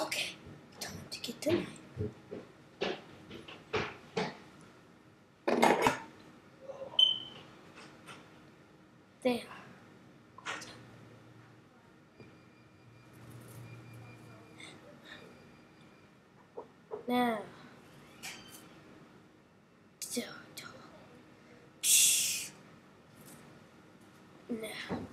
Okay, time to get tonight. There. Now. So, Now.